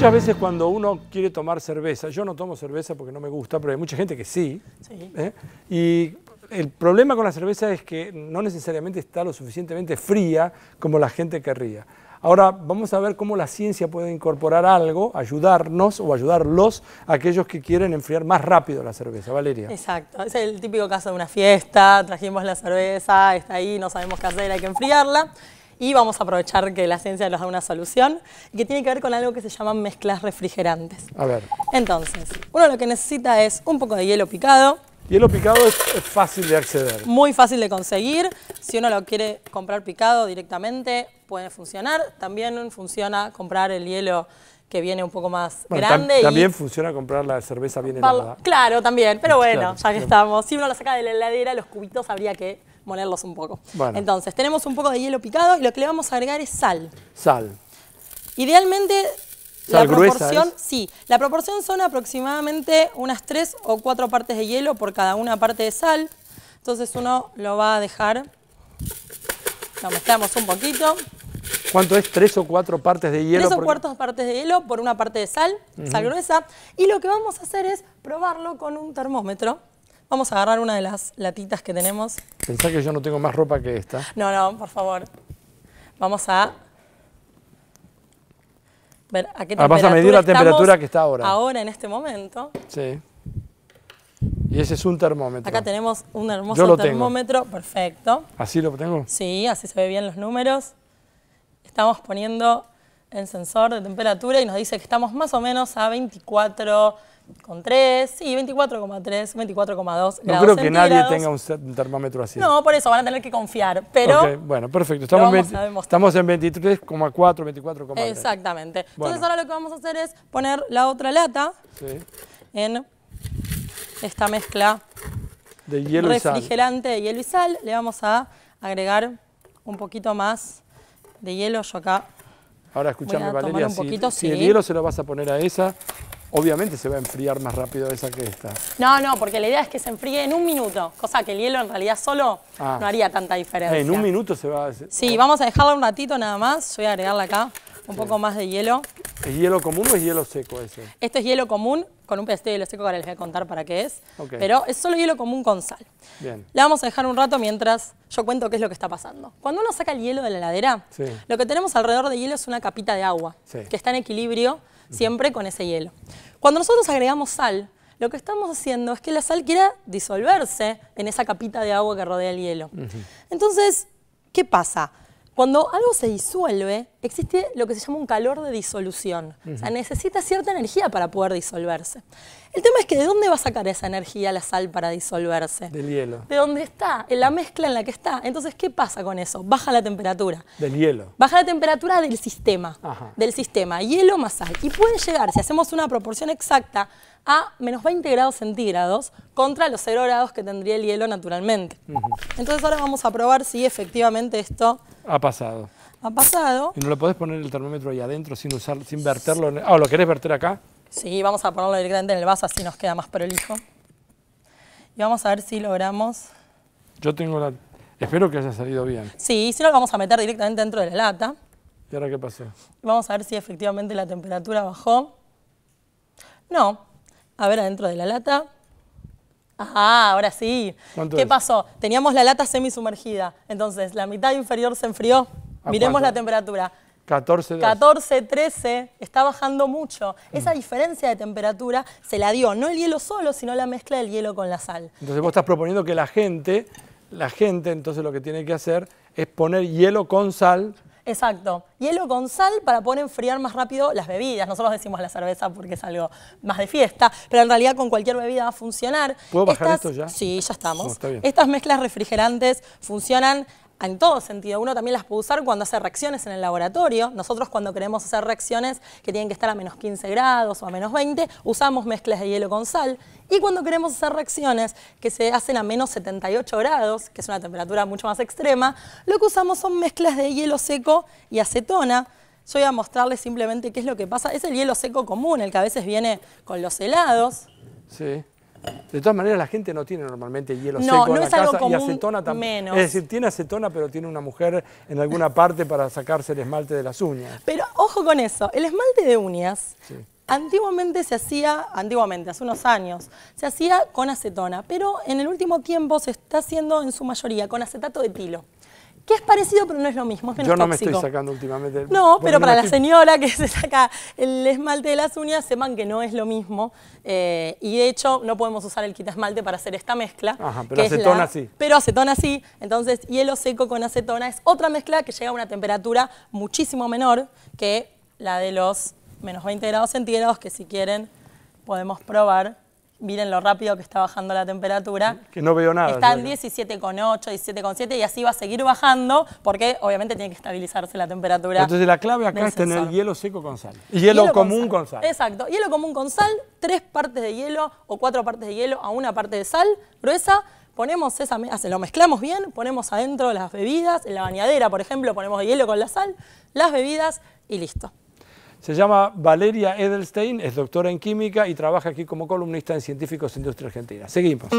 Muchas veces cuando uno quiere tomar cerveza, yo no tomo cerveza porque no me gusta, pero hay mucha gente que sí. Sí. ¿eh? Y el problema con la cerveza es que no necesariamente está lo suficientemente fría como la gente querría. Ahora vamos a ver cómo la ciencia puede incorporar algo, ayudarnos o ayudarlos a aquellos que quieren enfriar más rápido la cerveza. Valeria. Exacto, es el típico caso de una fiesta, trajimos la cerveza, está ahí, no sabemos qué hacer, hay que enfriarla. Y vamos a aprovechar que la ciencia nos da una solución y que tiene que ver con algo que se llaman mezclas refrigerantes. A ver, Entonces, uno lo que necesita es un poco de hielo picado, hielo picado es, es fácil de acceder. muy fácil de conseguir. Si uno lo quiere comprar picado directamente, puede funcionar. También funciona comprar el hielo que viene un poco más Bueno, tam- grande. y también funciona comprar la cerveza bien helada. Claro, también, pero bueno, Claro, ya que estamos, si uno lo saca de la heladera, los cubitos habría que molerlos un poco. Bueno. Entonces, tenemos un poco de hielo picado y lo que le vamos a agregar es sal. Sal. Idealmente, Sal la proporción, es. sí, la proporción son aproximadamente unas tres o cuatro partes de hielo por cada una parte de sal. Entonces uno lo va a dejar, lo mezclamos un poquito, ¿Cuánto es? ¿Tres o cuatro partes de hielo? tres o cuartos partes de hielo por una parte de sal, sal gruesa. Y lo que vamos a hacer es probarlo con un termómetro. Vamos a agarrar una de las latitas que tenemos. Pensá que yo no tengo más ropa que esta. No, no, por favor. Vamos a ver a qué Ah, vas a medir la temperatura que está ahora. Ahora, en este momento. Sí. Y ese es un termómetro. Acá tenemos un Yo hermoso tengo. termómetro. Perfecto. ¿Así lo tengo? Sí, así se ve bien los números. Estamos poniendo el sensor de temperatura y nos dice que estamos más o menos a 24,3, sí, 24,3, 24,2 No grados creo que nadie tenga un, termómetro así. No, por eso van a tener que confiar, pero... Bueno, perfecto. Estamos, en, vamos 20 a demostrar. estamos en 23,4, 24,3. Exactamente. Entonces ahora lo que vamos a hacer es poner la otra lata Sí. en esta mezcla De hielo y sal. refrigerante de hielo y sal. Le vamos a agregar un poquito más de hielo. Yo acá Ahora tomar Valeria, si, si el hielo se lo vas a poner a esa, obviamente se va a enfriar más rápido esa que esta. No, no, porque la idea es que se enfríe en un minuto, cosa que el hielo en realidad solo Ah. no haría tanta diferencia. Eh, en un minuto se va a... Sí, vamos a dejarla un ratito nada más. Yo voy a agregarle acá un poco más de hielo. ¿Es hielo común o es hielo seco ese? Esto es hielo común con un pedacito de hielo seco que ahora les voy a contar para qué es. Pero es solo hielo común con sal. Bien. La vamos a dejar un rato mientras yo cuento qué es lo que está pasando. Cuando uno saca el hielo de la heladera, Sí. lo que tenemos alrededor de hielo es una capita de agua Sí. que está en equilibrio siempre con ese hielo. Cuando nosotros agregamos sal, lo que estamos haciendo es que la sal quiera disolverse en esa capita de agua que rodea el hielo. Entonces, ¿qué pasa? Cuando algo se disuelve, existe lo que se llama un calor de disolución. O sea, necesita cierta energía para poder disolverse. El tema es que ¿de dónde va a sacar esa energía la sal para disolverse? Del hielo. De dónde está, en la mezcla en la que está. Entonces, ¿qué pasa con eso? Baja la temperatura. Del hielo. Baja la temperatura del sistema, Ajá. del sistema, hielo más sal. Y puede llegar, si hacemos una proporción exacta, a menos 20 grados centígrados contra los 0 grados que tendría el hielo naturalmente. Entonces ahora vamos a probar si efectivamente esto Ha pasado. Ha pasado. ¿Y no le podés poner el termómetro ahí adentro sin usar, sin verterlo? En... Ah, ¿lo querés verter acá? Sí, vamos a ponerlo directamente en el vaso, así nos queda más prolijo. Y vamos a ver si logramos... Yo tengo la... Espero que haya salido bien. Sí, si no lo vamos a meter directamente dentro de la lata. ¿Y ahora qué pasó? Vamos a ver si efectivamente la temperatura bajó. No. A ver adentro de la lata. Ah, ahora sí. ¿Cuánto ¿Qué es? pasó? Teníamos la lata semisumergida. Entonces, la mitad inferior se enfrió. ¿A Miremos cuánto? la temperatura. 14 2. 14, 13, está bajando mucho. Esa diferencia de temperatura se la dio no el hielo solo, sino la mezcla del hielo con la sal. Entonces vos estás proponiendo que la gente, la gente entonces lo que tiene que hacer es poner hielo con sal. Exacto. Hielo con sal para poder enfriar más rápido las bebidas. Nosotros decimos la cerveza porque es algo más de fiesta, pero en realidad con cualquier bebida va a funcionar. ¿Puedo bajar esto ya? Sí, ya estamos. No. Estas mezclas refrigerantes funcionan en todo sentido. Uno también las puede usar cuando hace reacciones en el laboratorio. Nosotros cuando queremos hacer reacciones que tienen que estar a menos 15 grados o a menos 20, usamos mezclas de hielo con sal. Y cuando queremos hacer reacciones que se hacen a menos 78 grados, que es una temperatura mucho más extrema, lo que usamos son mezclas de hielo seco y acetona. Yo voy a mostrarles simplemente qué es lo que pasa. Es el hielo seco común, el que a veces viene con los helados. Sí. De todas maneras, la gente no tiene normalmente hielo No, seco no en la es algo casa y acetona también. Es decir, tiene acetona, pero tiene una mujer en alguna parte para sacarse el esmalte de las uñas. Pero ojo con eso, el esmalte de uñas Sí. antiguamente se hacía, antiguamente, hace unos años, se hacía con acetona, pero en el último tiempo se está haciendo en su mayoría con acetato de tilo, que es parecido pero no es lo mismo, es menos Yo no me estoy sacando últimamente. No, porque pero no para la estoy- señora que se saca el esmalte de las uñas, sepan que no es lo mismo. eh, y de hecho, no podemos usar el esmalte para hacer esta mezcla. Ajá, pero que es acetona sí. Pero acetona sí. Entonces, hielo seco con acetona es otra mezcla que llega a una temperatura muchísimo menor que la de los menos 20 grados centígrados, que si quieren podemos probar. Miren lo rápido que está bajando la temperatura. Que no veo nada. Está en acá. 17,8, 17,7 y así va a seguir bajando porque obviamente tiene que estabilizarse la temperatura. Entonces la clave acá es tener hielo seco con sal. Y hielo, común sal. con sal. Exacto, hielo común con sal, tres partes de hielo o cuatro partes de hielo a una parte de sal gruesa. Ponemos esa, lo mezclamos bien, ponemos adentro las bebidas, en la bañadera, por ejemplo, ponemos hielo con la sal, las bebidas y listo. Se llama Valeria Edelstein, es doctora en química y trabaja aquí como columnista en Científicos Industria Argentina. Seguimos.